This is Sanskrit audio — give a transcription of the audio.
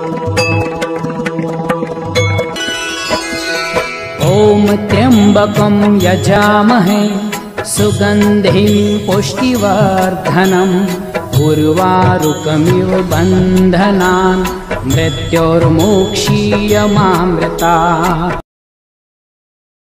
ॐ त्र्यम्बकं यजामहे सुगन्धिं पुष्टिवर्धनम् उर्वारुकमिव बन्धनान् मृत्योर्मोक्षीयमामृता।